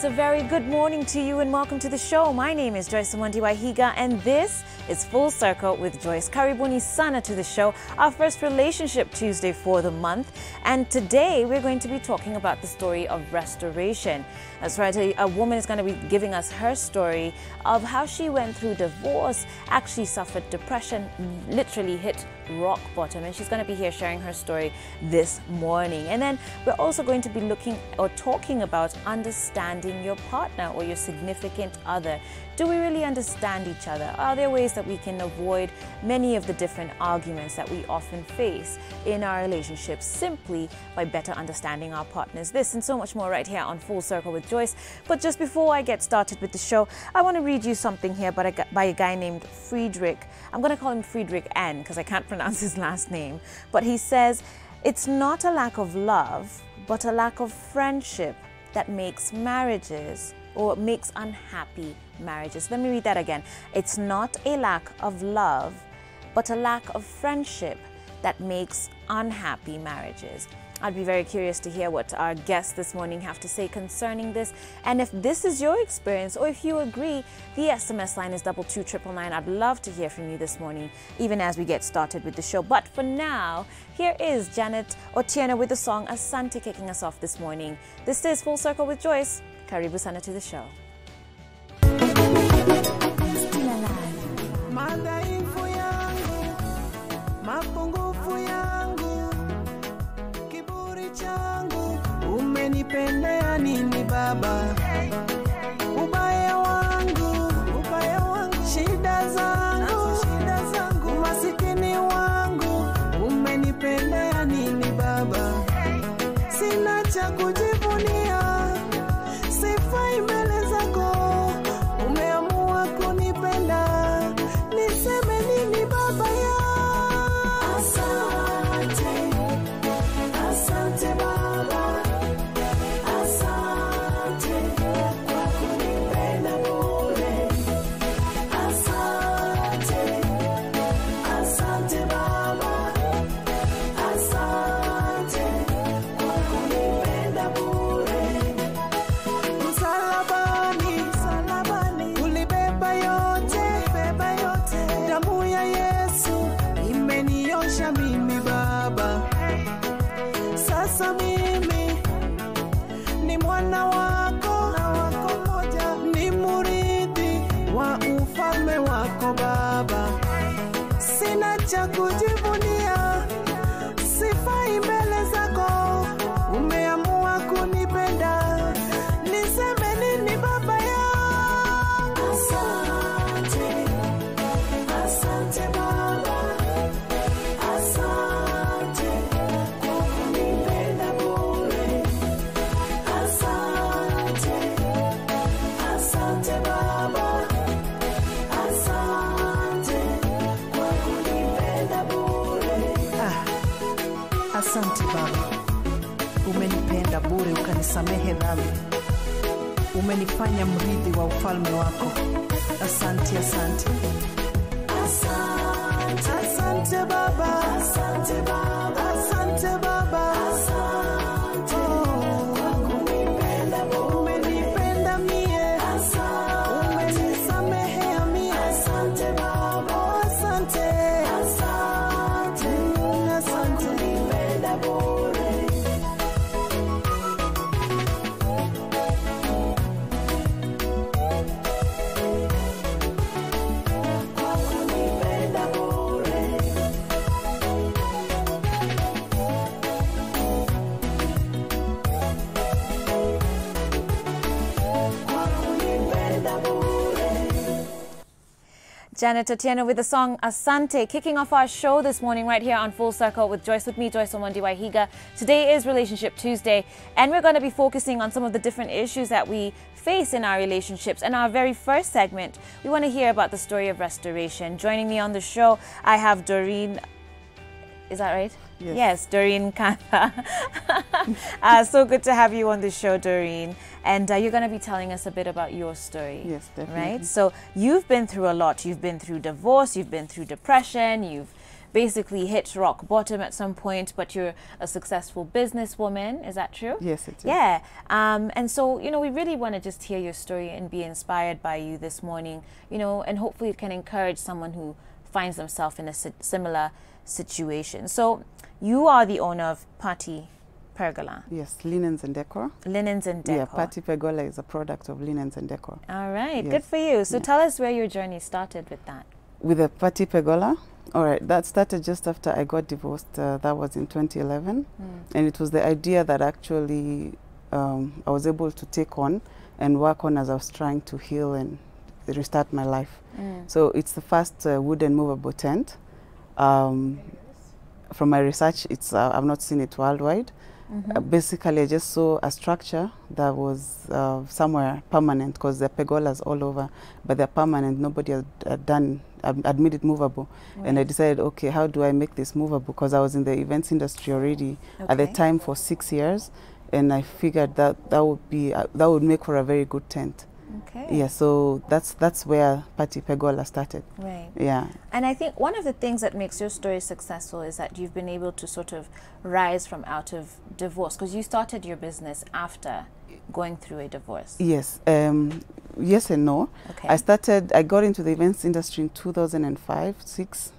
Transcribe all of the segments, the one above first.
It's a very good morning to you and welcome to the show. My name is Joyce Omondi Waihiga and this is Full Circle with Joyce. Karibuni sana to the show, our first relationship Tuesday for the month. And today we're going to be talking about the story of restoration. That's right, a, a woman is going to be giving us her story of how she went through divorce, actually suffered depression, literally hit rock bottom. And she's going to be here sharing her story this morning. And then we're also going to be looking or talking about understanding your partner or your significant other. Do we really understand each other? Are there ways that we can avoid many of the different arguments that we often face in our relationships simply by better understanding our partners? This and so much more right here on Full Circle with Joyce. But just before I get started with the show, I want to read you something here by a, by a guy named Friedrich. I'm going to call him Friedrich N because I can't pronounce his last name. But he says, It's not a lack of love, but a lack of friendship that makes marriages or makes unhappy marriages. Let me read that again. It's not a lack of love, but a lack of friendship that makes unhappy marriages. I'd be very curious to hear what our guests this morning have to say concerning this. And if this is your experience or if you agree, the SMS line is double two triple nine. I'd love to hear from you this morning, even as we get started with the show. But for now, here is Janet Otieno with the song Asante kicking us off this morning. This is Full Circle with Joyce. Karibu sana to the show. Umenipendea nini Baba? Bure ukanisamehe dhambi, umenifanya mrithi wa ufalme wako. Asante, asante. Asante, asante Baba, asante Baba, asante Baba, Janet Otieno with the song Asante, kicking off our show this morning right here on Full Circle with Joyce, with me, Joyce Omondi Waihiga. Today is Relationship Tuesday, and we're going to be focusing on some of the different issues that we face in our relationships. And our very first segment, we want to hear about the story of restoration. Joining me on the show, I have Doreen. Is that right? Yes. Yes, Doreen Kantha. uh, so good to have you on the show, Doreen. And uh, you're going to be telling us a bit about your story. Yes, definitely. Right? So you've been through a lot. You've been through divorce, you've been through depression, you've basically hit rock bottom at some point, but you're a successful businesswoman. Is that true? Yes, it is. Yeah. Um, and so, you know, we really want to just hear your story and be inspired by you this morning, you know, and hopefully it can encourage someone who finds themselves in a si- similar situation. So, you are the owner of Party Pergola, Yes, linens and decor. linens and decor. Yeah, Party Pergola is a product of linens and decor. All right, good for you. So, Yeah. tell us where your journey started with that. With the Party Pergola, all right, that started just after I got divorced. Uh, that was in 2011. And it was the idea that actually um, I was able to take on and work on as I was trying to heal and restart my life. Mm. So it's the first uh, wooden movable tent. Um, from my research, it's uh, I've not seen it worldwide. Mhm. Uh, basically, I just saw a structure that was uh, somewhere permanent because there are pergolas all over, but they're permanent. Nobody had, had done ad- admitted movable, and I decided, okay, how do I make this movable? Because I was in the events industry already at the time for six years, and I figured that that would be uh, that would make for a very good tent. Okay. Yeah, so that's that's where Party Pergola started. Right. Yeah. And I think one of the things that makes your story successful is that you've been able to sort of rise from out of divorce because you started your business after going through a divorce. Yes. Um, yes and no. Okay. I started. I got into the events industry in 2005, six,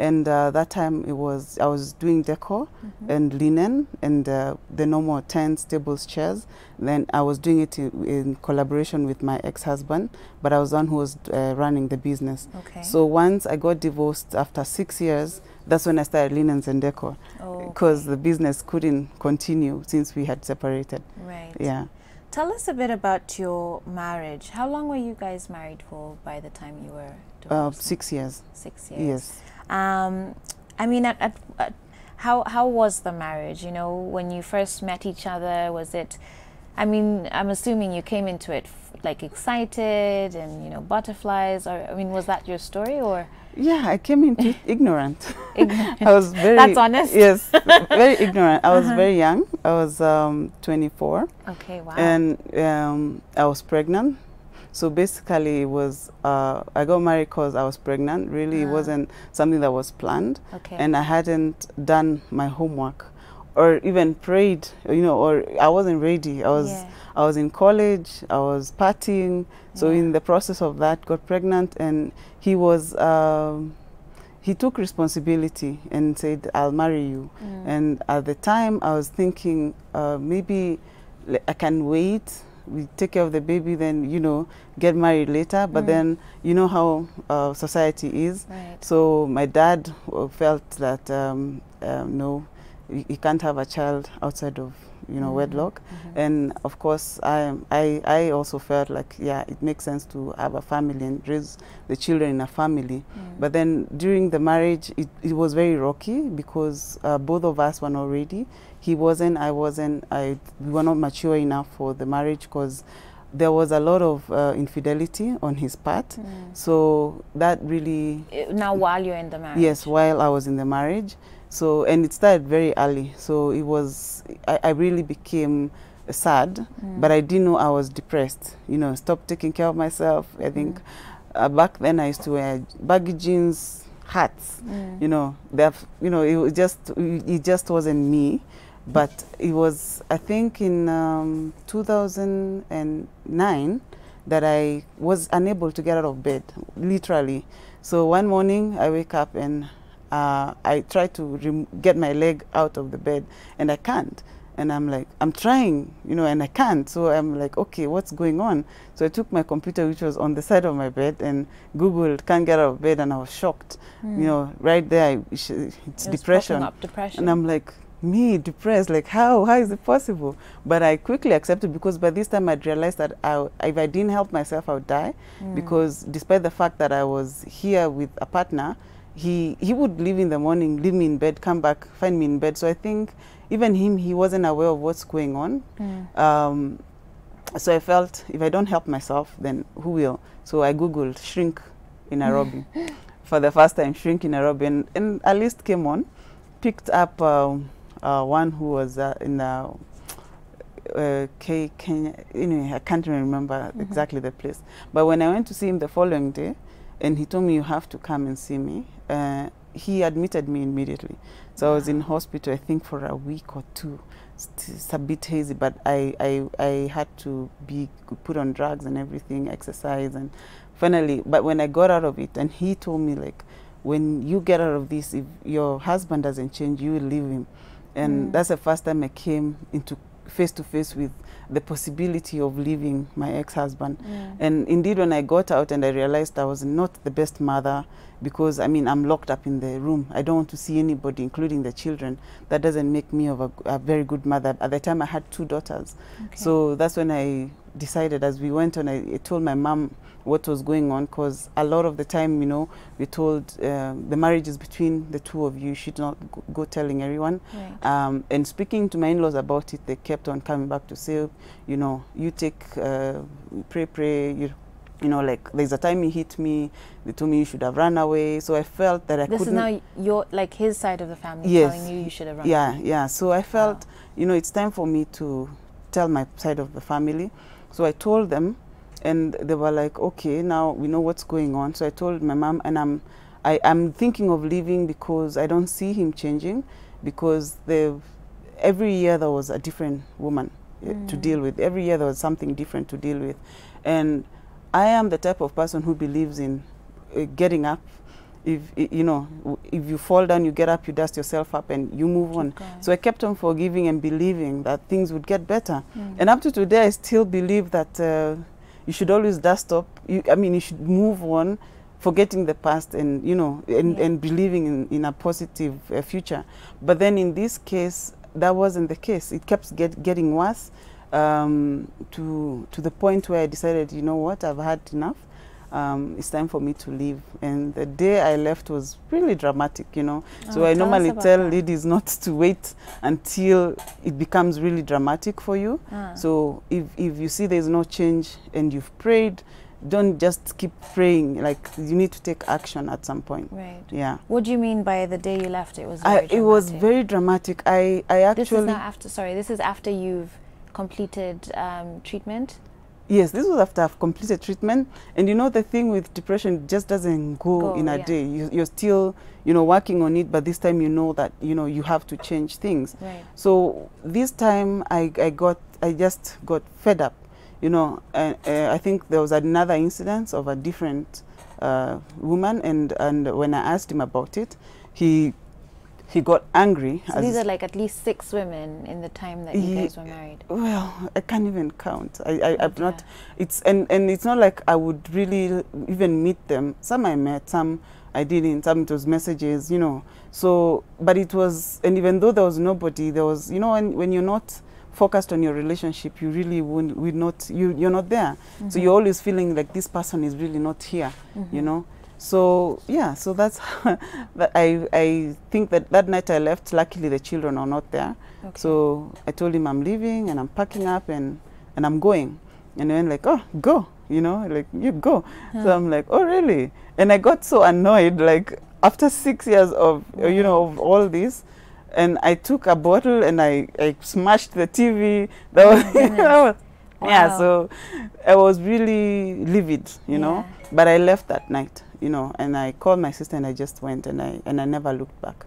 and uh, that time it was I was doing decor Mhm. and linen and uh, the normal tents, tables, chairs. Then I was doing it in, in collaboration with my ex-husband, but I was the one who was uh, running the business. Okay. So once I got divorced after six years, that's when I started linens and decor oh, because the business couldn't continue since we had separated. right. Yeah. Tell us a bit about your marriage. How long were you guys married for by the time you were Uh, divorced? six years. Six years. Yes. Um, I mean, at, at, at how how was the marriage? You know, when you first met each other, was it? I mean, I'm assuming you came into it f- like excited and you know butterflies. Or I mean, was that your story or? Yeah, I came into it ignorant. Ignorant? I was very. That's honest. Yes, very ignorant. I was Uh-huh. very young. I was um, 24, Okay, wow. and um, I was pregnant. So basically, it was uh, I got married because I was pregnant. Really, it Ah. wasn't something that was planned, okay. and I hadn't done my homework, or even prayed. You know, or I wasn't ready. I was. yeah. I was in college, I was partying. So Yeah. in the process of that, got pregnant, and he was um, he took responsibility and said, "I'll marry you." Mm. And at the time, I was thinking uh, maybe I can wait. We take care of the baby, then you know, get married later. But Mm. then you know how uh, society is. right. So my dad uh, felt that um, um, no, you can't have a child outside of you know Mhm. wedlock. Mhm. And of course, I, I, I also felt like, yeah, it makes sense to have a family and raise the children in a family. Mm. But then during the marriage, it, it was very rocky because uh, both of us were not ready. He wasn't, I wasn't, I, we were not mature enough for the marriage because there was a lot of uh, infidelity on his part. Mm. So that really Now, while you're in the marriage. Yes, while I was in the marriage. So, and it started very early. So it was, I, I really became sad, Mm. but I didn't know I was depressed. You know, stopped taking care of myself. I think uh, back then I used to wear baggy jeans, hats. Mm. You know, that you know, it was just, it just wasn't me. But it was, I think, in um, 2009 that I was unable to get out of bed, literally. So one morning I wake up and uh, I try to rem- get my leg out of the bed and I can't. And I'm like, I'm trying, you know, and I can't. So I'm like, okay, what's going on? So I took my computer, which was on the side of my bed, and Googled, can't get out of bed, and I was shocked. Mm. You know, right there, I- it's It depression. Up, depression. And I'm like, me depressed, like how? How is it possible? But I quickly accepted because by this time I'd realized that I, if I didn't help myself, I would die. Mm. Because despite the fact that I was here with a partner, he he would leave in the morning, leave me in bed, come back, find me in bed. So I think even him, he wasn't aware of what's going on. Mm. Um, so I felt if I don't help myself, then who will? So I googled shrink in Nairobi for the first time, shrink in Nairobi, and, and a list came on. Picked up um, uh, one who was uh, in the uh, K Kenya. Anyway, I can't even remember Mhm. exactly the place. But when I went to see him the following day, and he told me you have to come and see me. Uh, he admitted me immediately. So I was in hospital, I think, for a week or two. It's, it's a bit hazy, but I, I, I had to be put on drugs and everything, exercise, and finally, but when I got out of it, and he told me, like, when you get out of this, if your husband doesn't change, you will leave him. And Mm. that's the first time I came into face to face with the possibility of leaving my ex-husband. Mm. And indeed, when I got out and I realized I was not the best mother because I mean, I'm locked up in the room. I don't want to see anybody, including the children. That doesn't make me of a, a very good mother. At the time, I had two daughters. Okay. So that's when I decided, as we went on, I, I told my mom what was going on because a lot of the time, you know, we told uh, the marriage is between the two of you. You should not go, telling everyone. Right. Um, and speaking to my in-laws about it, they kept on coming back to say, you know, you take, uh, pray, pray, you, you know, like there's a time he hit me, they told me you should have run away. So I felt that I this is couldn't. now your like his side of the family Yes. telling you you should have run. yeah, yeah. So I felt, you know, it's time for me to tell my side of the family. So I told them, and they were like, okay, now we know what's going on. So I told my mom, and I'm, I, I'm thinking of leaving because I don't see him changing, because every year there was a different woman to Mm. deal with. Every year there was something different to deal with, and I am the type of person who believes in uh, getting up. If you know, if you fall down, you get up, you dust yourself up, and you move on. going. So I kept on forgiving and believing that things would get better. Mm. And up to today, I still believe that uh, you should always dust up. You, I mean, you should move on, forgetting the past, and you know, and, Yeah. and believing in, in a positive uh, future. But then in this case, that wasn't the case. It kept get, getting worse um, to to the point where I decided, you know what, I've had enough. Um, it's time for me to leave. And the day I left was really dramatic, you know. So Oh, I normally tell that. ladies not to wait until it becomes really dramatic for you. Ah. So if, if you see there's no change and you've prayed, don't just keep praying. Like you need to take action at some point. right. Yeah. What do you mean by the day you left? It was. I, Very it was dramatic? very dramatic. I, I actually. This is after. Sorry, this is after you've completed um, treatment. Yes, this was after I've completed treatment. And you know the thing with depression just doesn't go, Go, in a yeah. day. You, you're still you know working on it, but this time you know that you know you have to change things. Right. So this time I, I got I just got fed up, you know. And uh, I think there was another incident of a different uh, woman, and and when I asked him about it, he he got angry. So these are like at least six women in the time that you Ye- guys were married. well, I can't even count. I, I, I've Oh, not. It's and and it's not like I would really even meet them. Some I met, some I didn't. Some it was messages, you know. So, but it was, and even though there was nobody, there was, you know, when when you're not focused on your relationship, you really would not you you're not there. So mm-hmm. you're always feeling like this person is really not here, you mm-hmm. know. So yeah, so that's that I I think that that night I left. Luckily, the children are not there. Okay. So I told him I'm leaving and I'm packing up and, and I'm going. And he went like, oh, go, you know, like you go. So I'm like, oh, really? And I got so annoyed, like after six years of, you know, of all this. And I took a bottle and I, I smashed the TV. That oh was, goodness. that yeah, so I was really livid, you know. But I left that night, you know, and I called my sister and I just went and I, and I never looked back.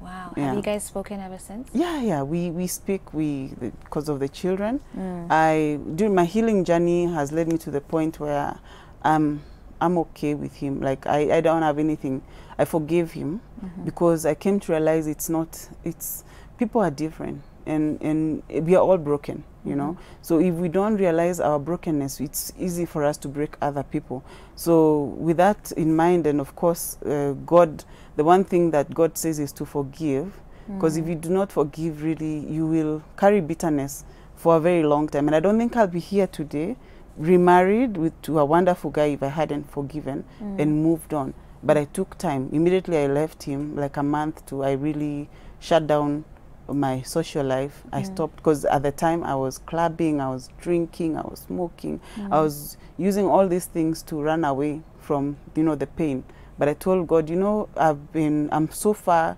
Wow. Yeah. Have you guys spoken ever since? Yeah, yeah, we, we speak we because of the children. Mm. I during my healing journey has led me to the point where I'm I'm okay with him. Like I, I don't have anything. I forgive him Mm-hmm. because I came to realize it's not it's people are different and and we are all broken, you know. So if we don't realize our brokenness, it's easy for us to break other people. So with that in mind, and of course, uh, God, the one thing that God says is to forgive. Because if you do not forgive, really, you will carry bitterness for a very long time. And I don't think I'll be here today, remarried with to a wonderful guy, if I hadn't forgiven and moved on. But I took time. Immediately, I left him like a month to. I really shut down my social life. I stopped because at the time I was clubbing, I was drinking, I was smoking, I mm. was using all these things to run away from you know the pain. But I told God, you know, I've been, I'm so far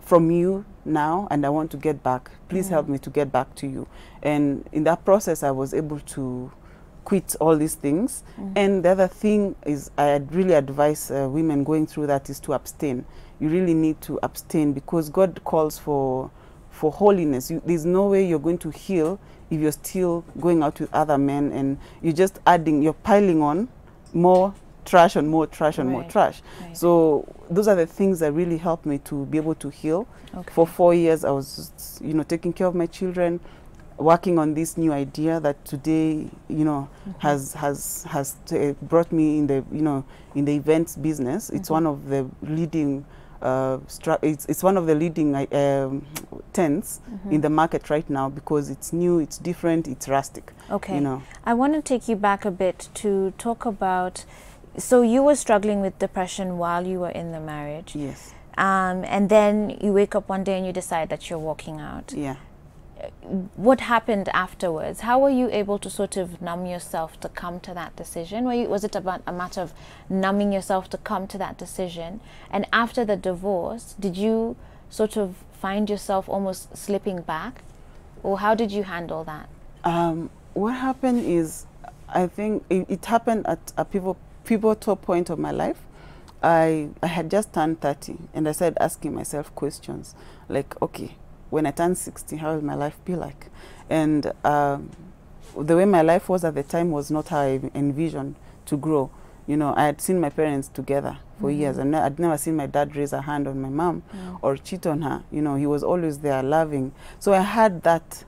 from you now and I want to get back. Please help mm. me to get back to you. And in that process, I was able to quit all these things. Mm. And the other thing is, I really advise uh, women going through that is to abstain. You really need to abstain because God calls for for holiness. You, there's no way you're going to heal if you're still going out with other men and you're just adding, you're piling on more trash and more trash and more trash. right. So those are the things that really helped me to be able to heal. Okay. For four years, I was, you know, taking care of my children, working on this new idea that today, you know, Mm-hmm. has has has t- brought me in the, you know, in the events business. It's Mm-hmm. one of the leading. Uh, it's, it's one of the leading um, tents Mm-hmm. in the market right now because it's new, it's different, it's rustic. Okay. You know, I want to take you back a bit to talk about. So you were struggling with depression while you were in the marriage, yes, um, and then you wake up one day and you decide that you're walking out. yeah. What happened afterwards? How were you able to sort of numb yourself to come to that decision? You, was it about a matter of numbing yourself to come to that decision? And after the divorce, did you sort of find yourself almost slipping back, or how did you handle that? Um, what happened is, I think it, it happened at a pivotal, pivotal point of my life. I, I had just turned 30 and I started asking myself questions like, okay, when I turn 60, how will my life be like? And um, the way my life was at the time was not how I envisioned to grow. You know, I had seen my parents together for years, and I'd never seen my dad raise a hand on my mom or cheat on her. You know, he was always there, loving. So I had that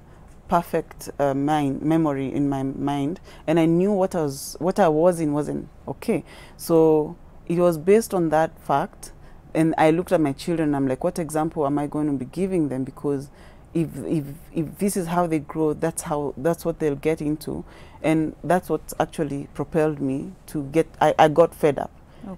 perfect uh, mind memory in my mind, and I knew what I was what I was in wasn't okay. So it was based on that fact, and I looked at my children. I'm like, what example am I going to be giving them? Because if if if this is how they grow, that's how that's what they'll get into, and that's what actually propelled me to get. I, I got fed up.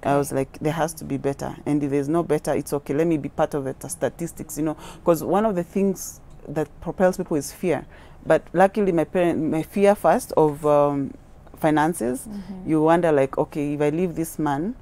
I was like, there has to be better, and if there's no better, it's okay. Let me be part of the statistics, you know, because one of the things that propels people is fear. But luckily, my parent, my fear first of um, finances, you wonder like, okay, if I leave this man,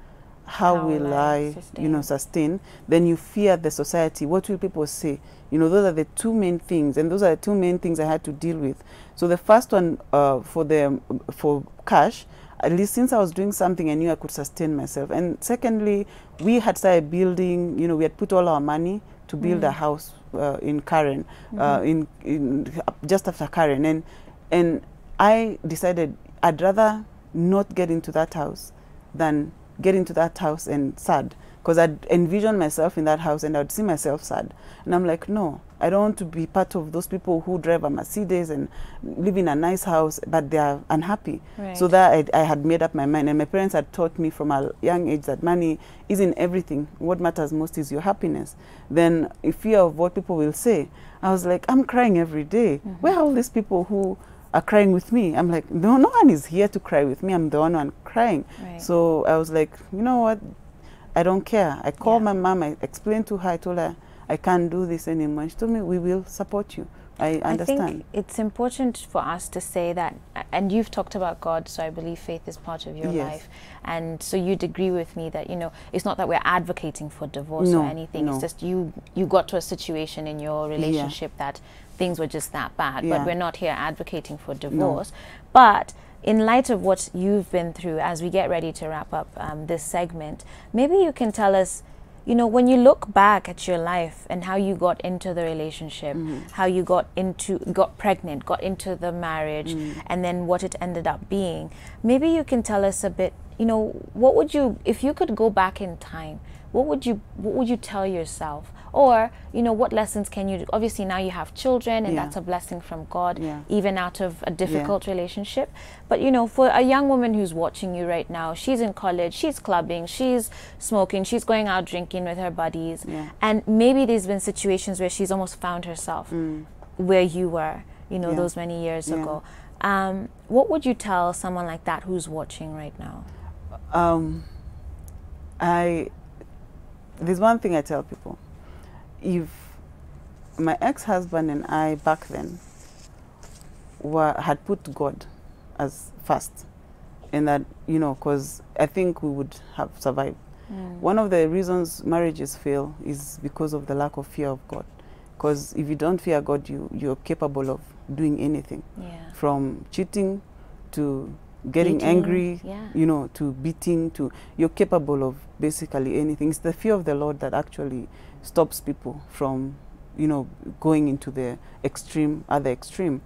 how, How will I, I you know, sustain? sustain? Then you fear the society. What will people say? You know, those are the two main things, and those are the two main things I had to deal with. So the first one uh, for the for cash, at least since I was doing something, I knew I could sustain myself. And secondly, we had started building. You know, we had put all our money to build a house uh, in Karen, uh, in, in just after Karen, and and I decided I'd rather not get into that house than get into that house and sad because I'd envision myself in that house and I'd see myself sad. And I'm like, no, I don't want to be part of those people who drive a Mercedes and live in a nice house, but they are unhappy. So Right. that I, I had made up my mind. And my parents had taught me from a young age that money isn't everything. What matters most is your happiness. Then, in fear of what people will say, I was like, I'm crying every day. Mm-hmm. Where are all these people who are crying with me? I'm like, no, no one is here to cry with me. I'm the one one crying. Right. So I was like, you know what? I don't care. I called Yeah. my mom. I explained to her. I told her I can't do this anymore. She told me we will support you. I understand. I think it's important for us to say that, and you've talked about God, so I believe faith is part of your Yes. life. And so you'd agree with me that, you know, it's not that we're advocating for divorce No, or anything. It's just you you got to a situation in your relationship that things were just that bad. Yeah. But we're not here advocating for divorce. But in light of what you've been through, as we get ready to wrap up um, this segment, maybe you can tell us you know when you look back at your life and how you got into the relationship how you got into got pregnant got into the marriage and then what it ended up being maybe you can tell us a bit you know what would you if you could go back in time what would you what would you tell yourself or you know what lessons can you do? obviously now you have children and Yeah. that's a blessing from god Yeah. even out of a difficult relationship. But you know, for a young woman who's watching you right now, she's in college, she's clubbing, she's smoking, she's going out drinking with her buddies, Yeah. and maybe there's been situations where she's almost found herself where you were, you know, Mm. Yeah. those many years Yeah. ago. Um, what would you tell someone like that who's watching right now? um, I there's one thing I tell people: if my ex-husband and I back then were had put God as first, and that you know, because I think we would have survived. Mm. One of the reasons marriages fail is because of the lack of fear of God. Because if you don't fear God, you you're capable of doing anything Yeah. from cheating to getting Beating, angry, yeah. you know, to beating, to you're capable of basically anything. It's the fear of the Lord that actually stops people from, you know, going into the extreme, other extreme.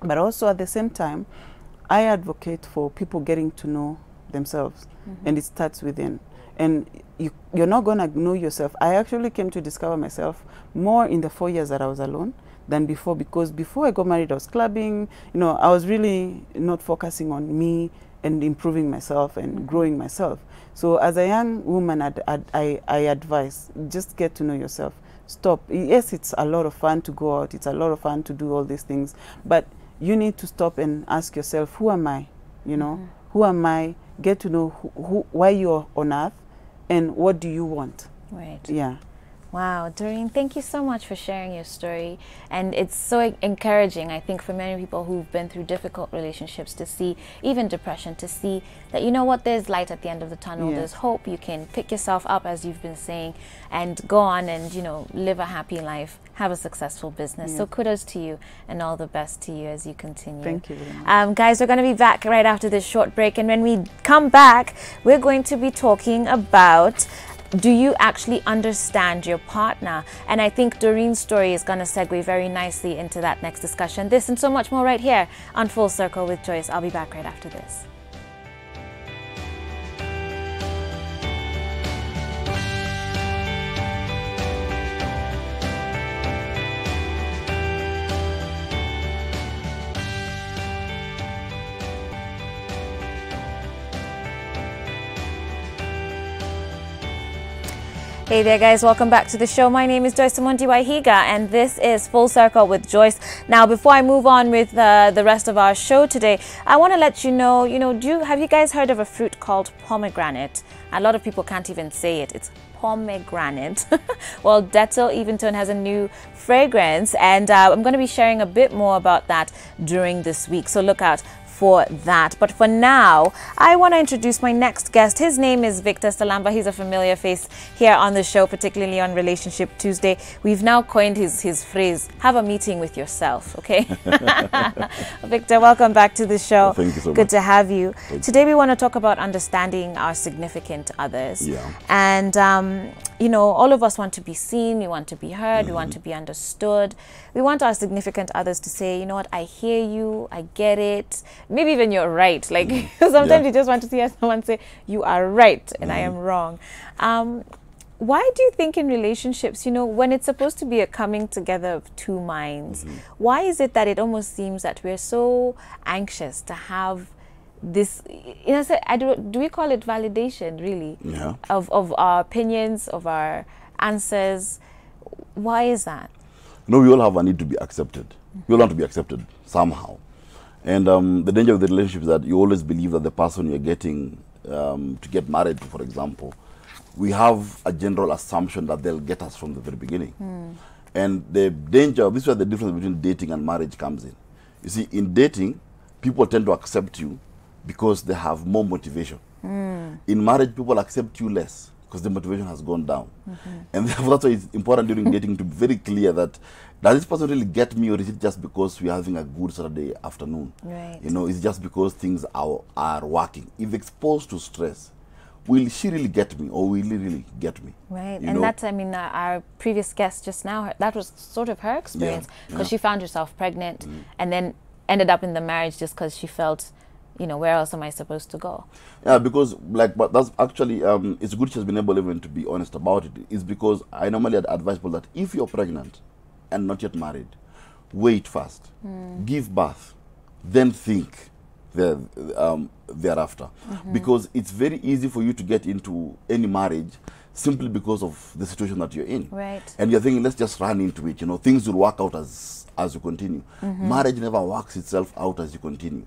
But also at the same time, I advocate for people getting to know themselves, mm-hmm. and it starts within. And you, you're not going to know yourself. I actually came to discover myself more in the four years that I was alone than before because before I got married, I was clubbing. You know, I was really not focusing on me and improving myself and mm-hmm. growing myself. So as a young woman, I'd, I'd, I, I advise just get to know yourself. Stop. Yes, it's a lot of fun to go out. It's a lot of fun to do all these things, but you need to stop and ask yourself, who am I? You know, mm-hmm. who am I? Get to know who, who, why you're on earth, and what do you want. Right. Yeah. Wow, Doreen, thank you so much for sharing your story. And it's so encouraging, I think, for many people who've been through difficult relationships to see, even depression, to see that, you know what, there's light at the end of the tunnel, Yeah. there's hope. You can pick yourself up, as you've been saying, and go on and, you know, live a happy life, have a successful business. So kudos to you and all the best to you as you continue. Thank you very much. Um, guys, we're going to be back right after this short break. And when we come back, we're going to be talking about do you actually understand your partner? And I think Doreen's story is going to segue very nicely into that next discussion. This and so much more right here on Full Circle with Joyce. I'll be back right after this. Hey there, guys. Welcome back to the show. My name is Joyce Omondi Waihiga, and this is Full Circle with Joyce. Now, before I move on with uh, the rest of our show today, I want to let you know, you know, do you, have you guys heard of a fruit called pomegranate? A lot of people can't even say it. It's pomegranate. well, Dettol Eventone has a new fragrance, and uh, I'm going to be sharing a bit more about that during this week. So look out for that. But for now, I want to introduce my next guest. His name is Victor Salamba. He's a familiar face here on the show, particularly on Relationship Tuesday. We've now coined his, his phrase, have a meeting with yourself, okay? Victor, welcome back to the show. Thank you so Good much. to have you. Today we want to talk about understanding our significant others. Yeah. And, um, you know, all of us want to be seen, we want to be heard, we Mm-hmm. want to be understood. We want our significant others to say, you know what, I hear you, I get it. Maybe even you're right. Like sometimes Mm-hmm. Yeah. you just want to hear someone say, you are right and I am Mm-hmm. wrong. Um, why do you think in relationships, you know, when it's supposed to be a coming together of two minds, Mm-hmm. why is it that it almost seems that we're so anxious to have this, you know, say- I do, do we call it validation really? Yeah. Of, of our opinions, of our answers. Why is that? No, we all have a need to be accepted. We all want to be accepted somehow. And um, the danger of the relationship is that you always believe that the person you're getting um, to get married to, for example, we have a general assumption that they'll get us from the very beginning. And the danger, this is where the difference between dating and marriage comes in. You see, in dating, people tend to accept you because they have more motivation. In marriage, people accept you less because the motivation has gone down. And therefore, that's why it's important during dating to be very clear that does this person really get me or is it just because we're having a good Saturday afternoon? Right. You know, it's just because things are, are working. If exposed to stress, will she really get me or will he really get me? Right, You and know? that's I mean uh, our previous guest just now. her- That was sort of her experience because yeah. Mm. she found herself pregnant and then ended up in the marriage just because she felt, you know, where else am I supposed to go? Yeah, because like, but that's actually um, it's good she's been able even to be honest about it. it. Is because I normally advise people that if you're pregnant and not yet married, wait first, give birth, then think there um, thereafter, mm-hmm. because it's very easy for you to get into any marriage simply because of the situation that you're in. Right. And you're thinking, let's just run into it. You know, things will work out as as you continue. Mm-hmm. Marriage never works itself out as you continue.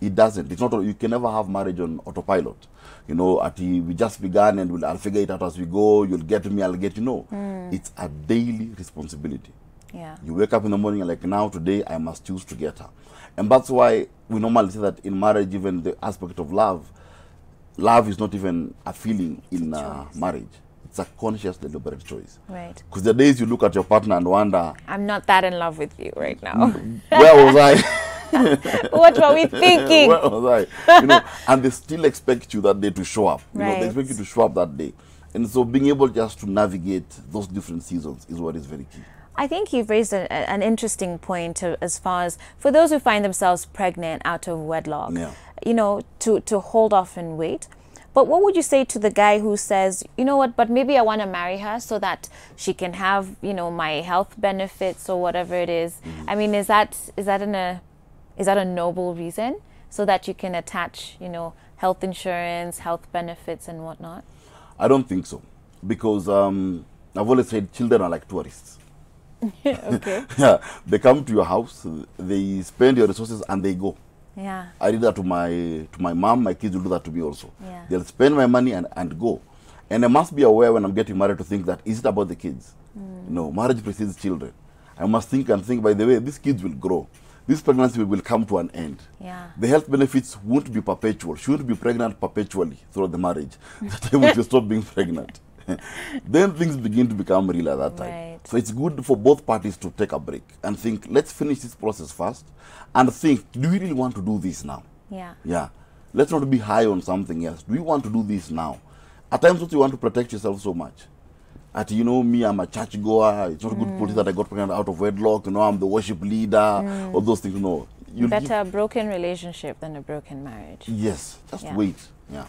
It doesn't. It's not. You can never have marriage on autopilot. You know, at we just began and we'll, I'll figure it out as we go. You'll get me. I'll get you. No, mm. it's a daily responsibility. Yeah. You wake up in the morning and like now today I must choose to get her, and that's why we normally say that in marriage, even the aspect of love, love is not even a feeling in uh, marriage. It's a conscious, deliberate choice. Right. Because the days you look at your partner and wonder, I'm not that in love with you right now. where was I? what were we thinking? Where was I? You know, and they still expect you that day to show up. You know, Right. they expect you to show up that day. And so being able just to navigate those different seasons is what is very key. I think you've raised a, an interesting point as far as for those who find themselves pregnant out of wedlock, Yeah. you know, to, to hold off and wait. But what would you say to the guy who says, you know what, but maybe I want to marry her so that she can have, you know, my health benefits or whatever it is? I mean, is that is that in a is that a noble reason so that you can attach, you know, health insurance, health benefits, and whatnot? I don't think so. Because um, I've always said children are like tourists. okay. yeah, they come to your house, they spend your resources, and they go. Yeah. I did that to my to my mom. My kids will do that to me also. Yeah. They'll spend my money and, and go. And I must be aware when I'm getting married to think that is it about the kids? Mm. No, marriage precedes children. I must think and think. By the way, these kids will grow. This pregnancy will come to an end. Yeah. The health benefits won't be perpetual. She won't be pregnant perpetually throughout the marriage. the time she stop being pregnant. then things begin to become real at that time. Right. So it's good for both parties to take a break and think, let's finish this process first and think, do we really want to do this now? Yeah. Yeah. Let's not be high on something else. Do we want to do this now? At times, don't you want to protect yourself so much? At you know me, I'm a church goer. It's not a good policy that I got pregnant out of wedlock. You know, I'm the worship leader. All those things. No, you Better a broken relationship than a broken marriage. Yes, just Yeah. wait. Yeah.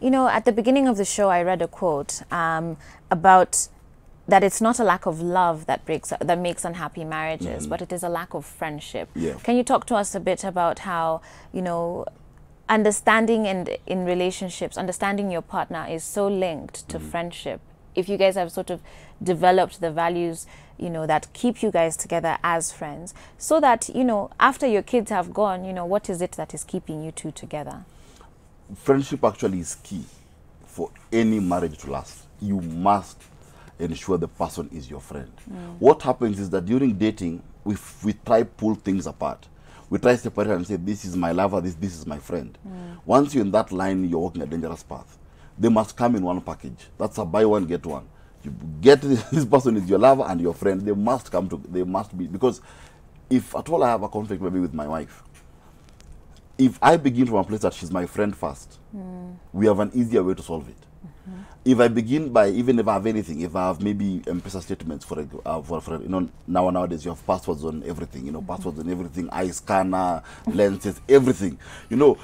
You know, at the beginning of the show, I read a quote um, about that it's not a lack of love that breaks that makes unhappy marriages, but it is a lack of friendship. Yeah. Can you talk to us a bit about how you know understanding and in relationships, understanding your partner is so linked to friendship? If you guys have sort of developed the values, you know, that keep you guys together as friends, so that you know after your kids have gone, you know, what is it that is keeping you two together? Friendship actually is key for any marriage to last. You must ensure the person is your friend. Mm. What happens is that during dating, we, f- we try pull things apart. We try separate and say, this is my lover, this, this is my friend. Mm. Once you're in that line, you're walking a dangerous path. They must come in one package. That's a buy one, get one. You get this person is your lover and your friend. They must come to, they must be, because if at all I have a conflict maybe with my wife, if I begin from a place that she's my friend first, we have an easier way to solve it. If I begin by even if I have anything, if I have maybe M-Pesa statements for, a- uh, for for you know now nowadays you have passwords on everything, you know passwords on everything, eye scanner, lenses, everything. You know,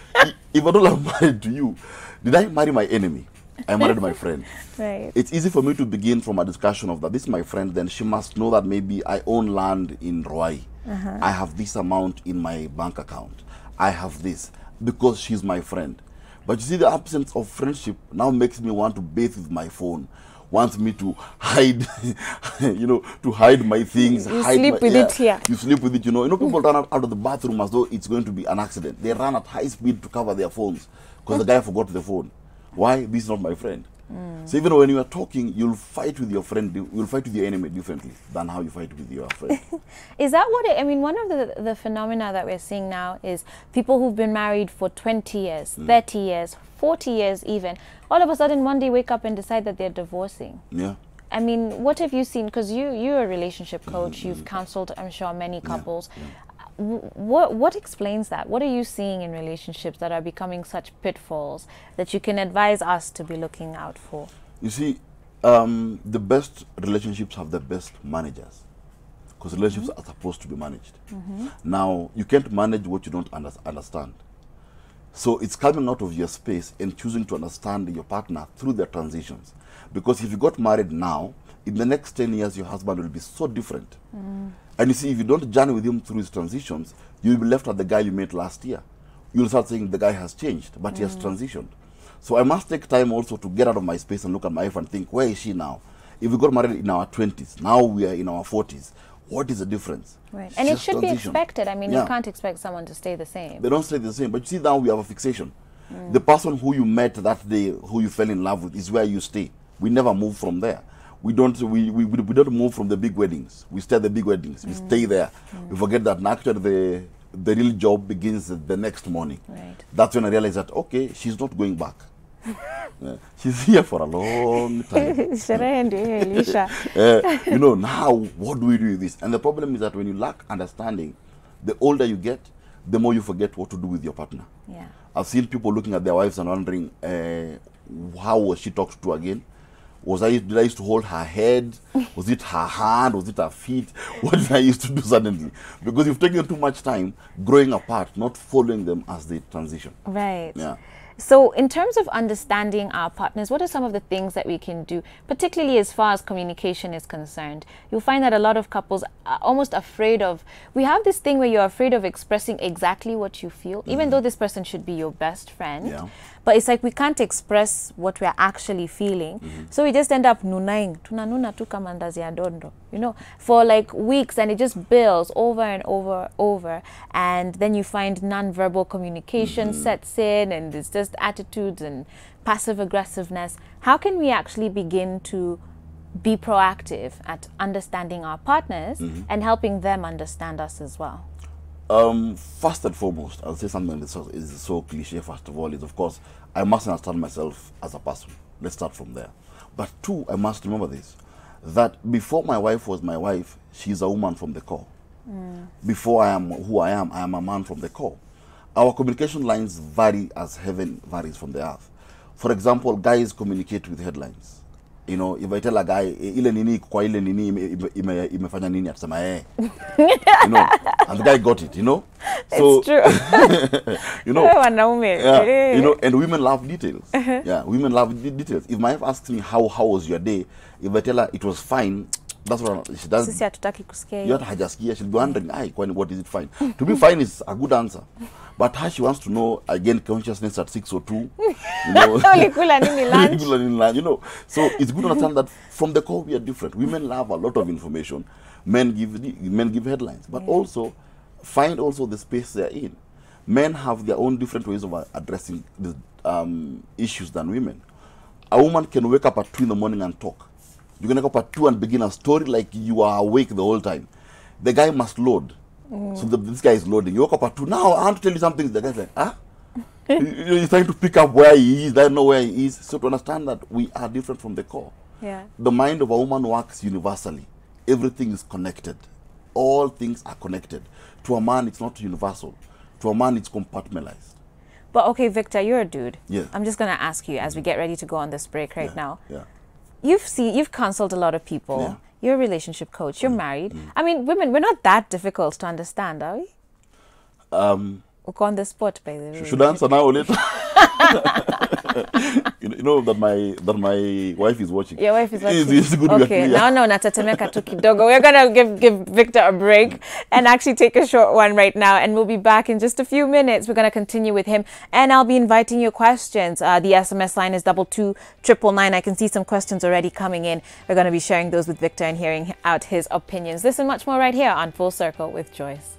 if I don't have married to you, did I marry my enemy? I married my friend. Right. It's easy for me to begin from a discussion of that. This is my friend, then she must know that maybe I own land in Roy. I have this amount in my bank account. I have this because she's my friend. But you see, the absence of friendship now makes me want to bathe with my phone. Wants me to hide, you know, to hide my things. You hide sleep my- with it here. You sleep with it, you know. You know, people run out, out of the bathroom as though it's going to be an accident. They run at high speed to cover their phones because the guy forgot the phone. Why? This is not my friend. Mm. So even when you are talking, you'll fight with your friend, you'll fight with your enemy differently than how you fight with your friend. Is that what it, I mean? One of the, the phenomena that we're seeing now is people who've been married for 20 years, mm. 30 years, 40 years even, all of a sudden one day wake up and decide that they're divorcing. yeah. I mean, what have you seen? Because you, you're a relationship coach, mm-hmm. you've counseled, I'm sure, many couples. W- What, what explains that? What are you seeing in relationships that are becoming such pitfalls that you can advise us to be looking out for? You see, um, the best relationships have the best managers because relationships mm-hmm. are supposed to be managed. Mm-hmm. Now, you can't manage what you don't under- understand. So it's coming out of your space and choosing to understand your partner through their transitions. Because if you got married now, in the next 10 years, your husband will be so different. Mm. And you see, if you don't journey with him through his transitions, you'll be left at the guy you met last year. You'll start saying the guy has changed, but he has mm. transitioned. So I must take time also to get out of my space and look at my wife and think, where is she now? If we got married in our 20s, now we are in our 40s, what is the difference? Right. And it should be expected. I mean, Yeah. you can't expect someone to stay the same. They don't stay the same. But you see, now we have a fixation. Mm. The person who you met that day, who you fell in love with, is where you stay. We never move from there. We don't. We, we, we don't move from the big weddings. We stay at the big weddings. We stay there. We forget that actually the the real job begins the next morning. Right. That's when I realized that okay, she's not going back. Yeah, she's here for a long time. Sherehe ndio ilisha. Uh, you know, now what do we do with this? And the problem is that when you lack understanding, the older you get, the more you forget what to do with your partner. Yeah. I've seen people looking at their wives and wondering, uh, how was she talked to again? Was I did I used to hold her head? Was it her hand? Was it her feet? What did I used to do suddenly? Because you've taken too much time growing apart, not following them as they transition. Right. Yeah. So, in terms of understanding our partners, what are some of the things that we can do, particularly as far as communication is concerned? You'll find that a lot of couples are almost afraid of. We have this thing where you're afraid of expressing exactly what you feel, even mm. though this person should be your best friend. Yeah. But it's like we can't express what we're actually feeling. Mm-hmm. So we just end up nunaing. Tunanuna tu kama ndazi ya dondo. You know, for like weeks and it just builds over and over over. And then you find non-verbal communication mm-hmm. sets in and it's just attitudes and passive aggressiveness. How can we actually begin to be proactive at understanding our partners mm-hmm. and helping them understand us as well? Um, first and foremost, I'll say something that is so, is so cliche. First of all, is of course I must understand myself as a person. Let's start from there. But two, I must remember this: that before my wife was my wife, she's a woman from the core. Before I am who I am, I am a man from the core. Our communication lines vary as heaven varies from the earth. For example, guys communicate with headlines. You know, if I tell a guy "Eh, ile nini kwa ile nini ime- ime- ime- imefanya nini atasema eh. you know, and the guy got it, you know. So, it's true. you know, wanaume. yeah, Eh. you know, and women love details. Uh -huh. Yeah, women love details. If my wife asks me how how was your day, if I tell her it was fine, that's what she does. Sisi hatutaki kusikia hiyo. hata hajasikia, she'll be wondering, "Ai, kwani what is it fine?" To me, fine is a good answer, but her she wants to know again consciousness at six or two. You know, Ulikula nini lunch? Are in line, you know. So it's good to understand that from the core we are different. Women love a lot of information. Men give men give headlines, but also find also the space they're in. Men have their own different ways of addressing the um, issues than women. A woman can wake up at two in the morning and talk. You can wake up at two and begin a story like you are awake the whole time. The guy must load. So the, this guy is loading. You woke up at two. Now I want to tell you something. The guy's like, huh? You- you- You're trying to pick up where he is. I know where he is. So to understand that we are different from the core. Yeah. The mind of a woman works universally. Everything is connected. All things are connected. To a man, it's not universal. To a man, it's compartmentalized. But okay, Victor, you're a dude. Yeah. I'm just gonna ask you as we get ready to go on this break right Yeah, now. Yeah. You've seen, you've counseled a lot of people. Yeah. You're a relationship coach. You're married. I mean, women, we're not that difficult to understand, are we? Um, We're on the spot, by the way. should I answer now or later? you know- that my that my wife is watching. Your wife is watching. It's, it's good okay, no, natatemeka tu kidogo. We're gonna give give Victor a break and actually take a short one right now, and we'll be back in just a few minutes. We're gonna continue with him, and I'll be inviting your questions. Uh, the SMS line is double two triple nine. I can see some questions already coming in. We're gonna be sharing those with Victor and hearing out his opinions. This and much more right here on Full Circle with Joyce.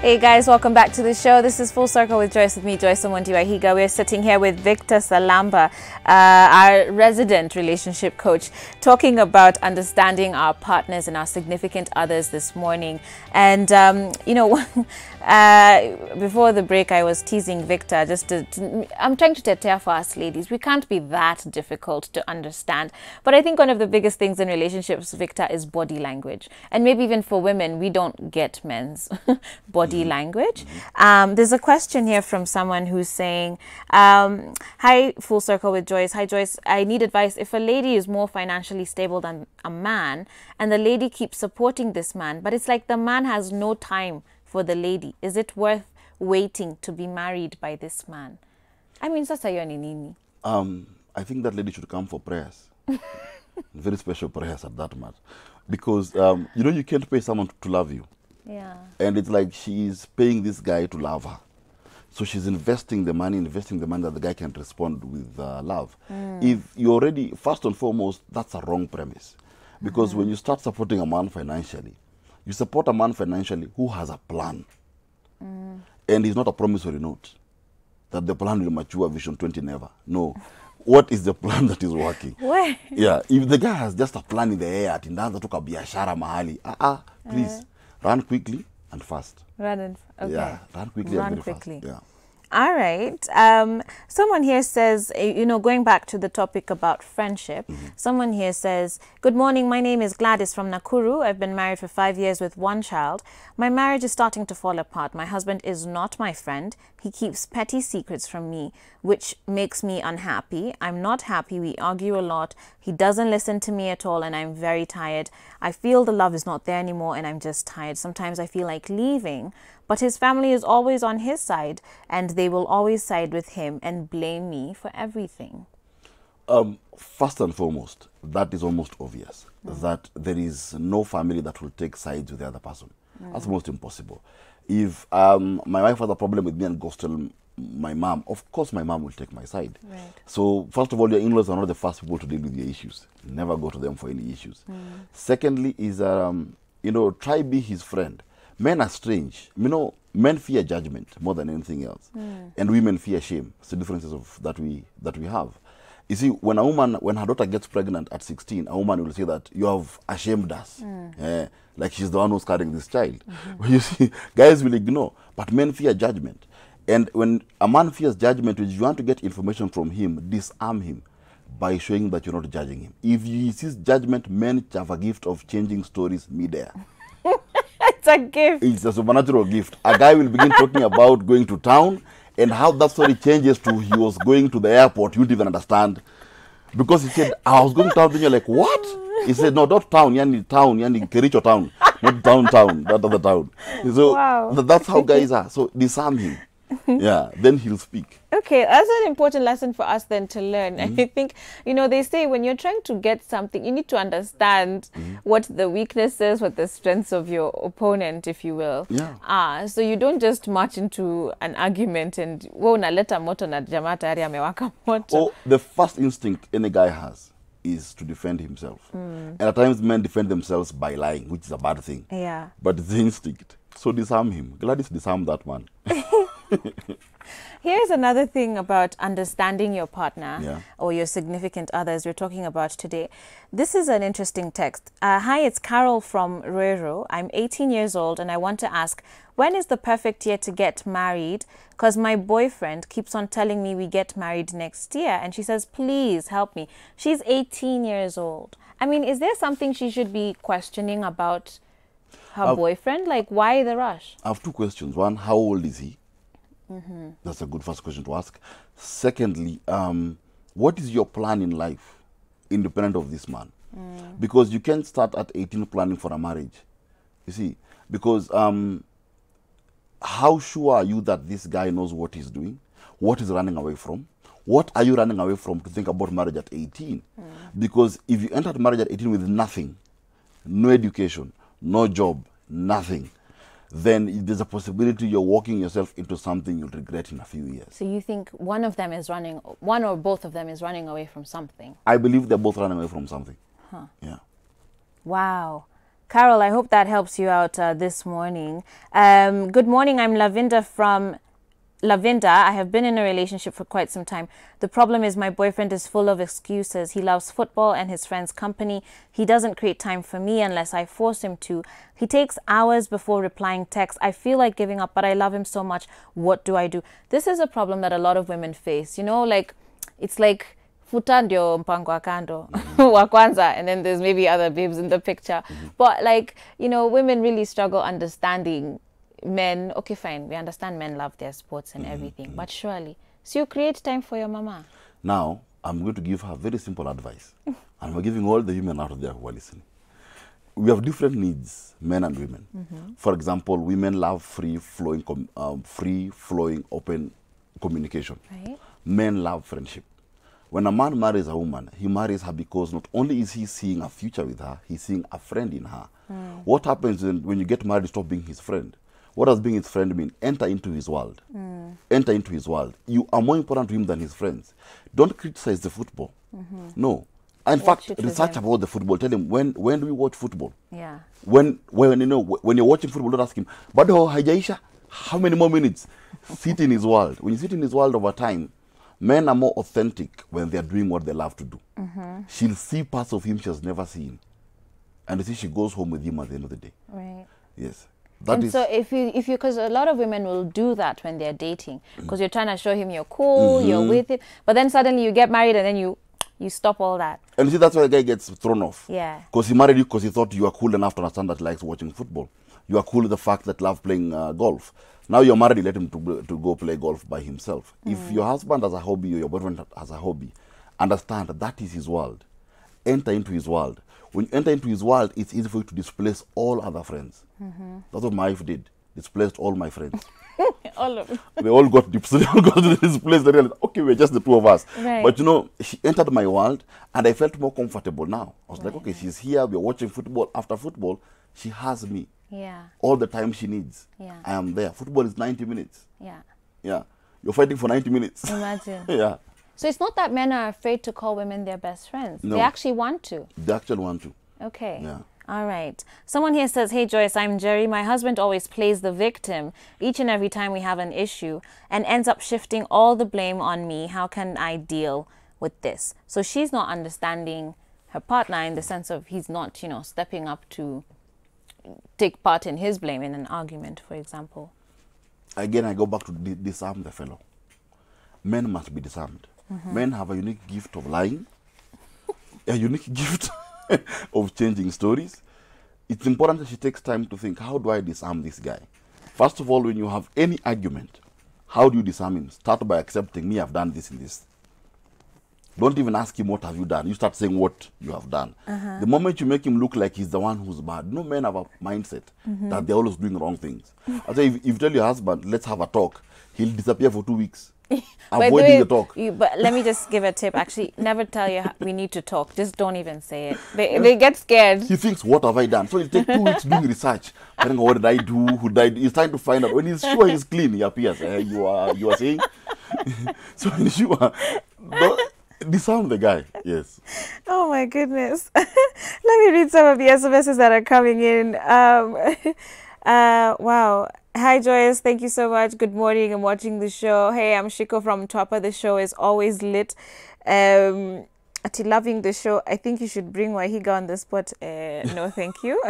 Hey guys, welcome back to the show. This is Full Circle with Joyce with me, Joyce Omondi Waihiga. We're sitting here with Victor Salamba, uh, our resident relationship coach, talking about understanding our partners and our significant others this morning. And, um, you know, uh, before the break, I was teasing Victor just to, to, I'm trying to tear for us ladies. We can't be that difficult to understand. But I think one of the biggest things in relationships, Victor, is body language. And maybe even for women, we don't get men's body language. Um, there's a question here from someone who's saying, um, Hi, Full Circle with Joyce. Hi, Joyce. I need advice. If a lady is more financially stable than a man, and the lady keeps supporting this man, but it's like the man has no time for the lady, is it worth waiting to be married by this man? I mean, sasa hiyo ni nini? um, I think that lady should come for prayers. Very special prayers at that matter. Because, um, you know, you can't pay someone to, to love you. Yeah. And it's like she's paying this guy to love her. So she's investing the money, investing the money that the guy can respond with uh, love. If you already, first and foremost, that's a wrong premise. Because when you start supporting a man financially, you support a man financially who has a plan. mm. And he's not a promissory note that the plan will mature vision 20 never. No. What is the plan that is working? Yeah if the guy has just a plan in the air ati ndaanza tu kabiashara mahali ah, ah, please uh, Run quickly and fast. Run and okay. Yeah, run quickly Run and very quickly. fast. Yeah. All right. Um, someone here says, uh, you know, going back to the topic about friendship, someone here says, Good morning. My name is Gladys from Nakuru. I've been married for five years with one child. My marriage is starting to fall apart. My husband is not my friend. He keeps petty secrets from me, which makes me unhappy. I'm not happy. We argue a lot. He doesn't listen to me at all, and I'm very tired. I feel the love is not there anymore, and I'm just tired. Sometimes I feel like leaving, but his family is always on his side, and they will always side with him and blame me for everything. Um, first and foremost, that is almost obvious that there is no family that will take sides with the other person. That's almost impossible. If um, my wife has a problem with me and goes to my mom, of course my mom will take my side. Right. So, first of all, your in-laws are not the first people to deal with your issues. Never go to them for any issues. Secondly, is um, you know, try be his friend. Men are strange. You know, men fear judgment more than anything else, and women fear shame. It's the differences of that we that we have. You see, when a woman, when her daughter gets pregnant at 16, a woman will say that you have ashamed us. Eh, like she's the one who's carrying this child. But you see, guys will ignore, but men fear judgment. And when a man fears judgment, if you want to get information from him, disarm him by showing that you're not judging him. If he sees judgment, men have a gift of changing stories mid-air. It's a gift. It's a supernatural gift. A guy will begin talking about going to town and how that story changes to he was going to the airport. You don't even understand. Because he said, I was going to town. Then you're like, what? He said, no, not town. Yani town. Yani Kericho town. Not downtown. That other town. So Wow. th- that's how guys are. So disarm him. yeah. Then he'll speak. Okay, that's an important lesson for us then to learn. And I mm-hmm. think, you know, they say when you're trying to get something, you need to understand mm-hmm. what the weaknesses, what the strengths of your opponent, if you will, Yeah. are. So you don't just march into an argument and unaleta moto na jamaa tayari amewaka moto. Oh, the first instinct any guy has is to defend himself. Mm. And at times men defend themselves by lying, which is a bad thing. Yeah. But it's the instinct. So disarm him. Gladys disarm that man. Here's another thing about understanding your partner Yeah. or your significant other, as we're talking about today. This is an interesting text. Uh, hi, it's Carol from Ruiru. I'm 18 years old and I want to ask when is the perfect year to get married? Because my boyfriend keeps on telling me we get married next year. And she says, please help me. She's 18 years old. I mean, is there something she should be questioning about her boyfriend? Like, why the rush? I have two questions. One, how old is he? That's a good first question to ask. Secondly, um, what is your plan in life, independent of this man? Because you can't start at 18 planning for a marriage. You see, because um, how sure are you that this guy knows what he's doing? What he's running away from? What are you running away from to think about marriage at 18? Because if you entered marriage at 18 with nothing, no education, no job, nothing, then there's a possibility you're walking yourself into something you'll regret in a few years. So you think one of them is running, one or both of them is running away from something? I believe they're both running away from something. Yeah. Wow. Carol, I hope that helps you out uh, this morning. Um, good morning. I'm Lavinda from Lavinda. I have been in a relationship for quite some time. The problem is my boyfriend is full of excuses. He loves football and his friends' company. He doesn't create time for me unless I force him to. He takes hours before replying texts. I feel like giving up, but I love him so much. What do I do? This is a problem that a lot of women face. You know, like it's like futa ndio mpango wa kando mm-hmm. wa kwanza and then there's maybe other babes in the picture mm-hmm. but like you know women really struggle understanding men okay fine we understand men love their sports and mm-hmm, everything mm-hmm. but surely so you create time for your mama Now, I'm going to give her very simple advice. and we're giving all the women out there who are listening. We have different needs, men and women. Mm-hmm. For example, women love free flowing, com- um, free flowing, open communication. right Men love friendship. When a man marries a woman, he marries her because not only is he seeing a future with her, he's seeing a friend in her. Mm. What happens when, when you get married, stop being his friend? What does being his friend mean? Enter into his world. Enter into his world. You are more important to him than his friends. Don't criticize the football. No. In Watch fact, research him. about the football. Tell him when when do we watch football? yeah when when you know when you're watching football, don't ask him, bado haijaisha? How many more minutes? sit in his world. When you sit in his world over time, men are more authentic when they're doing what they love to do. She'll see parts of him she has never seen. And you see she goes home with him at the end of the day. right Yes. That and is so if you if you because a lot of women will do that when they're dating because you're trying to show him you're cool, you're Mm-hmm. with it, but then suddenly you get married and then you you stop all that. and you see that's why the guy gets thrown off. Yeah. Because he married you because he thought you are cool enough to understand that he likes watching football. You are cool with the fact that love playing uh, golf. Now you're married, you let him to, go- to go play golf by himself. Mm. If your husband has a hobby or your boyfriend has a hobby, understand that that is his world. Enter into his world. When you enter into his world, it's easy for you to displace all other friends. Mm-hmm. That's what my wife did. Displaced all my friends. All of them. they all got deep, so they all got place. They realized, okay, we're just the two of us. Right. But you know, she entered my world, and I felt more comfortable now. I was like, okay, she's here. We're watching football. After football, she has me yeah, all the time she needs. Yeah. I am there. Football is 90 minutes. yeah. Yeah, you're fighting for 90 minutes. Imagine. yeah, so it's not that men are afraid to call women their best friends. No. They actually want to. They actually want to. Okay. Yeah. All right. Someone here says, Hey Joyce, I'm Jerry. My husband always plays the victim each and every time we have an issue and ends up shifting all the blame on me. How can I deal with this? So she's not understanding her partner in the sense of he's not, you know, stepping up to take part in his blame in an argument, for example. Again, I go back to disarm the fellow. Men must be disarmed. Mm-hmm. Men have a unique gift of lying, a unique gift of changing stories. It's important that she takes time to think, how do I disarm this guy? First of all, when you have any argument, how do you disarm him? Start by accepting me, I've done this and this. Don't even ask him what have you done. You start saying what you have done. Uh-huh. The moment you make him look like he's the one who's bad, no men have a mindset mm-hmm. that they're always doing wrong things. I say if, if you tell your husband, let's have a talk, he'll disappear for two weeks, avoiding way, the talk. You, but let me just give a tip. Actually, never tell you we need to talk. Just don't even say it. They, they get scared. He thinks, what have I done? So he'll take two weeks doing research. Out what did I do? Who died? He's trying to find out. When he's sure he's clean, he appears. Eh, you are you are saying? so when sure, don't- disarm the guy. Yes. Oh my goodness. Let me read some of the SMSs that are coming in. Um, uh, wow. Hi, Joyce. Thank you so much. Good morning. I'm watching the show. Hey, I'm Shiko from Twapa. The show is always lit. Um, Ati loving the show. I think you should bring Waihiga on the spot. Uh, no, thank you.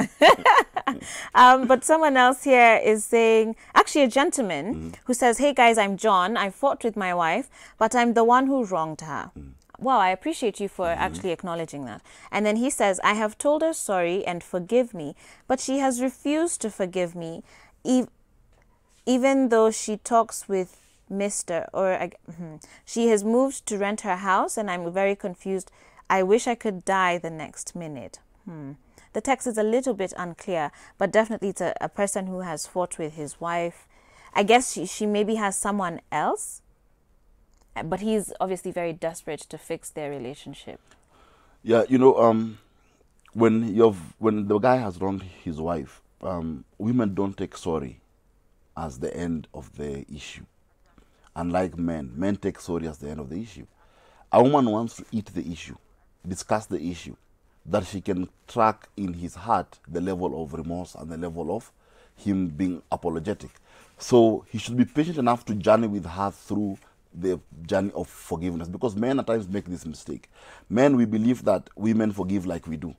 um, but someone else here is saying, actually, a gentleman who says, Hey guys, I'm John. I fought with my wife, but I'm the one who wronged her. Wow, I appreciate you for actually acknowledging that. And then he says, I have told her sorry and forgive me, but she has refused to forgive me, ev- even though she talks with Mr. or hmm. she has moved to rent her house, and I'm very confused. I wish I could die the next minute. Hmm. The text is a little bit unclear, but definitely it's a, a person who has fought with his wife. I guess she, she maybe has someone else, uh, but he's obviously very desperate to fix their relationship. Yeah, you know, um, when you've when the guy has wronged his wife, um, women don't take sorry as the end of the issue. Unlike men, men take sorry as the end of the issue. A woman wants to eat the issue, discuss the issue, that she can track in his heart the level of remorse and the level of him being apologetic. So he should be patient enough to journey with her through the journey of forgiveness because men at times make this mistake. Men, we believe that women forgive like we do.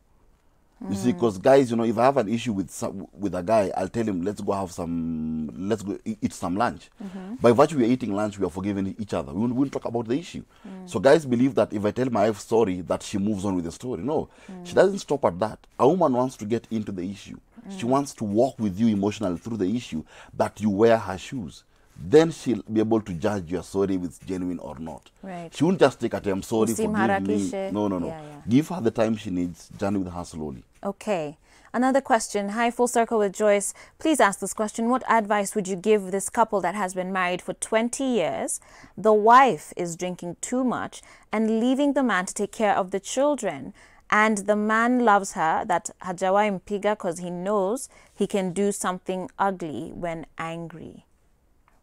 You see, because guys, you know, if I have an issue with some, with a guy, I'll tell him, let's go have some, let's go eat some lunch. Mm-hmm. By virtue we are eating lunch, we are forgiving each other. We won't, we won't talk about the issue. Mm. So guys believe that if I tell my wife sorry, that she moves on with the story. No, mm. she doesn't stop at that. A woman wants to get into the issue. Mm. She wants to walk with you emotionally through the issue that you wear her shoes. Then she'll be able to judge your sorry if it's genuine or not. Right. She won't just take at I'm sorry, forgive me. No, no, no. Yeah, yeah. Give her the time she needs. Journey with her slowly. Okay. Another question. Hi, Full Circle with Joyce. Please ask this question. What advice would you give this couple that has been married for 20 years? The wife is drinking too much and leaving the man to take care of the children. And the man loves her, that hajawa impiga, because he knows he can do something ugly when angry.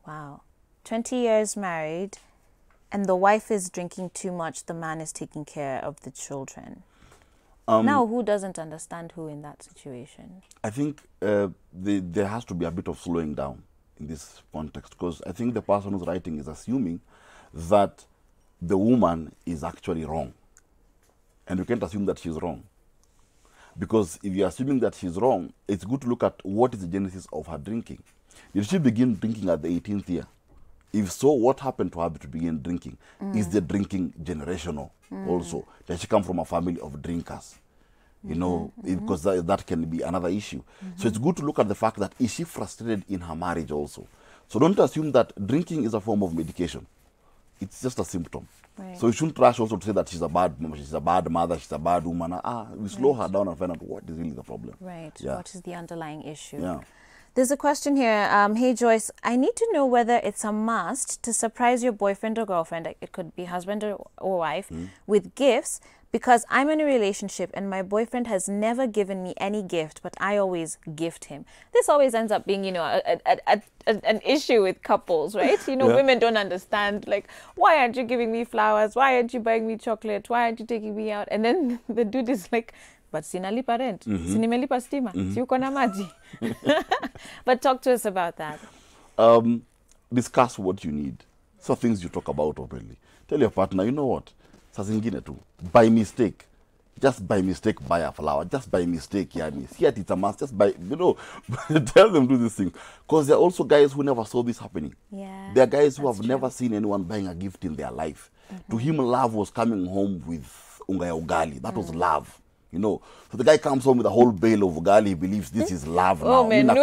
Wow. 20 years married, and the wife is drinking too much, the man is taking care of the children. Now, who doesn't understand who in that situation? I think uh, the, there has to be a bit of slowing down in this context because I think the person who's writing is assuming that the woman is actually wrong. And you can't assume that she's wrong. Because if you're assuming that she's wrong, it's good to look at what is the genesis of her drinking. Did she begin drinking at the 18th year? If so, what happened to her to begin drinking? Is the drinking generational also? Does she come from a family of drinkers? You know, because that, that can be another issue. So it's good to look at the fact that is she frustrated in her marriage also? So don't assume that drinking is a form of medication. It's just a symptom. Right. So you shouldn't rush also to say that she's a bad mom, she's a bad mother, she's a bad woman. Ah, we slow her down and find out what is really the problem. Right. Yeah. What is the underlying issue? Yeah. There's a question here. Um, hey Joyce, I need to know whether it's a must to surprise your boyfriend or girlfriend, it could be husband or, or wife, with gifts because I'm in a relationship and my boyfriend has never given me any gift, but I always gift him. This always ends up being, you know, a, a, a, a, an issue with couples, right? You know, Yeah. women don't understand, like, why aren't you giving me flowers? Why aren't you buying me chocolate? Why aren't you taking me out? And then the dude is like, but sinalipa rent, mm -hmm. sinimelipa stima, mm -hmm. siuko na maji. but talk to us about that. um, discuss what you need. So things you talk about openly. Tell your partner, you know what? Saa zingine tu, by mistake, just by mistake buy a flower, just by mistake, yani. See it, it's a must, just by, you know, tell them do this thing. Because there are also guys who never saw this happening. Yeah, There are guys who have true. never seen anyone buying a gift in their life. mm -hmm. To him, love was coming home with unga ya ugali. That Mm. was love. You know, so the guy comes home with a whole bale of ugali. He believes this is love. Oh, now.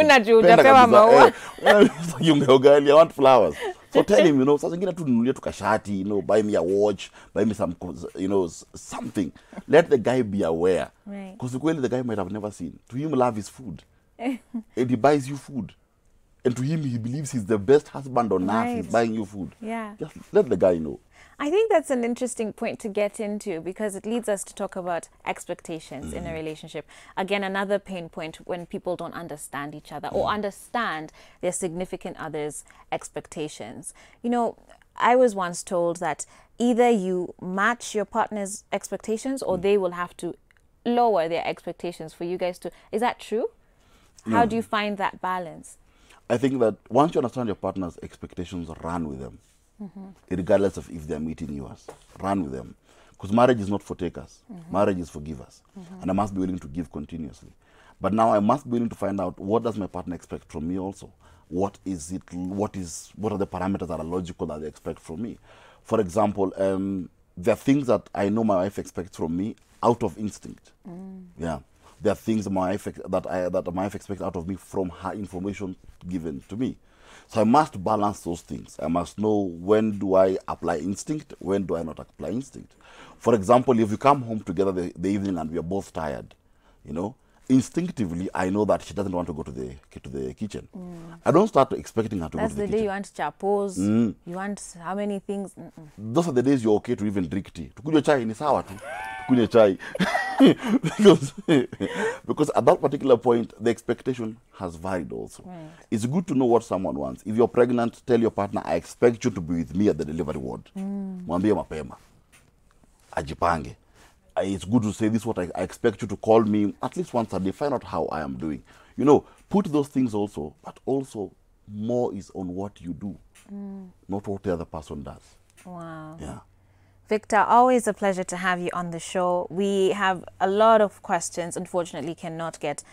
maua. Eh, ugali, I want flowers. So tell him, you know, saa zingine tu nunulie tu kashati, you know, buy me a watch, buy me some, you know, something. Let the guy be aware. Right. Because right. the guy might have never seen. To him, love is food. and he buys you food. And to him, he believes he's the best husband on earth. He's buying you food. Yeah. Just let the guy know. I think that's an interesting point to get into because it leads us to talk about expectations in a mm-hmm. relationship. Again, another pain point when people don't understand each other or mm. understand their significant other's expectations. You know, I was once told that either you match your partner's expectations or mm. they will have to lower their expectations for you guys to. Is that true? How do you find that balance? I think that once you understand your partner's expectations, run with them, mm-hmm. regardless of if they're meeting yours. Run with them. Because marriage is not for takers, mm-hmm. marriage is for givers. Mm-hmm. And I must be willing to give continuously. But now I must be willing to find out what does my partner expect from me also. What is it? What is? What are the parameters that are logical that they expect from me? For example, um, there are things that I know my wife expects from me out of instinct. Mm. Yeah, there are things my ex- that I that my wife expects out of me from her information given to me. So I must balance those things. I must know when do I apply instinct, when do I not apply instinct. For example, if you come home together the, the evening and we are both tired, you know, instinctively I know that she doesn't want to go to the to the kitchen. Mm. I don't start expecting her to That's go to the the, day you want chapos. mm. You want how many things? Mm-mm. those are the days you're okay to even drink tea. Tukunywe chai ni sawa tu. Tukunywe chai. because, because at that particular point, the expectation has varied also. Right. It's good to know what someone wants. If you're pregnant, tell your partner, I expect you to be with me at the delivery ward. Mwambie mapema. Ajipange. It's good to say this is what I, I expect you to call me at least once a day. Find out how I am doing. You know, put those things also, but also more is on what you do, mm. not what the other person does. Wow. Yeah. Victor, always a pleasure to have you on the show. We have a lot of questions. Unfortunately, cannot get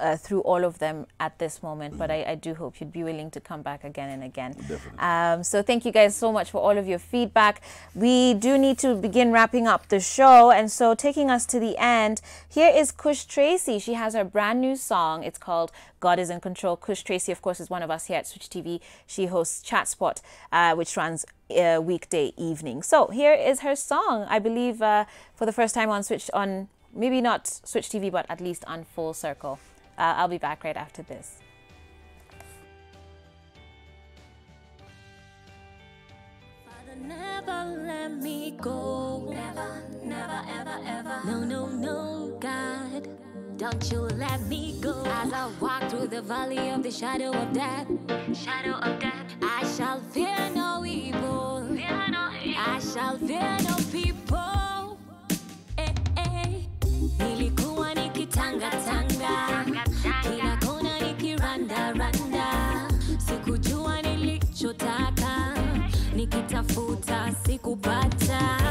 uh, through all of them at this moment, but I, I do hope you'd be willing to come back again and again. Definitely. Um, so, thank you guys so much for all of your feedback. We do need to begin wrapping up the show, and so taking us to the end, here is Kush Tracy. She has her brand new song. It's called God is in Control. Kush Tracy, of course, is one of us here at Switch TV. She hosts Chat Spot, uh, which runs uh, weekday evening. So here is her song. I believe uh, for the first time on Switch on maybe not Switch TV, but at least on Full Circle. Uh, I'll be back right after this. Never let me go. Never, never, ever, ever. No, no, no, God. Don't you let me go. As I walk through the valley of the shadow of death. Shadow of death. I shall fear no evil. Fear no evil. I shall fear no people. Eh, eh. Nilikuwa nikitangatanga kila kona nikirandaranda, sikujua nilichotaka, nikitafuta sikupata.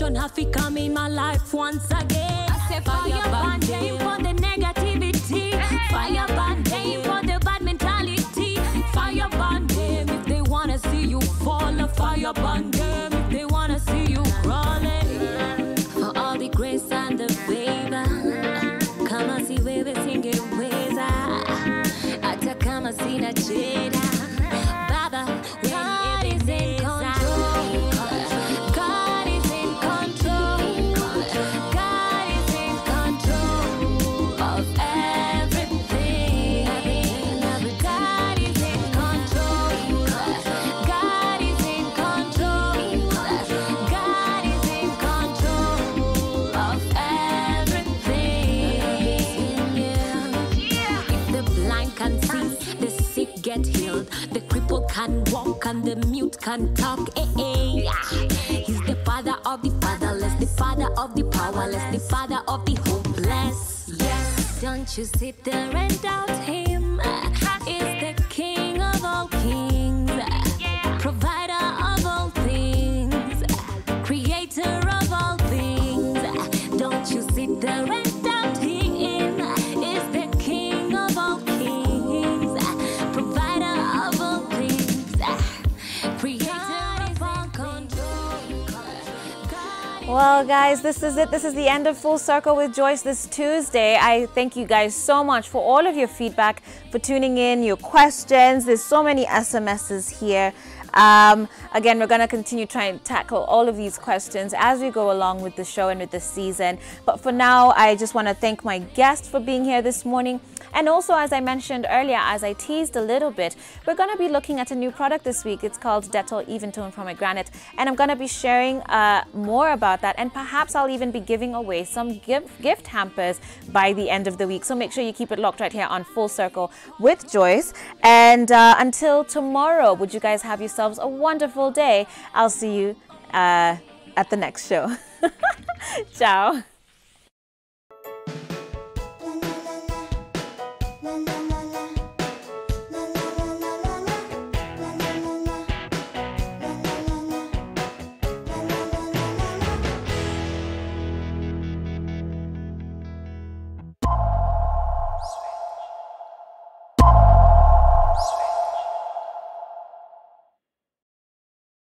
Solution have to come in my life once again. I say fire burn them for the negativity. Fire burn them for the bad mentality. Fire burn them if they wanna see you fall. Fire them can walk, and the mute can talk. Eh, eh. He's the father of the fatherless, the father of the powerless, the father of the hopeless. Yes, don't you sit there and doubt him. Well, guys, this is it. This is the end of Full Circle with Joyce this Tuesday. I thank you guys so much for all of your feedback, for tuning in, your questions. There's so many SMSs here. Um, again, we're going to continue trying to tackle all of these questions as we go along with the show and with the season. But for now, I just want to thank my guest for being here this morning. And also, as I mentioned earlier, as I teased a little bit, we're going to be looking at a new product this week. It's called Dettol Even Tone Pomegranate. And I'm going to be sharing uh, more about that. And perhaps I'll even be giving away some gift, gift hampers by the end of the week. So make sure you keep it locked right here on Full Circle with Joyce. And uh, until tomorrow, would you guys have yourselves a wonderful day? I'll see you uh, at the next show. Ciao.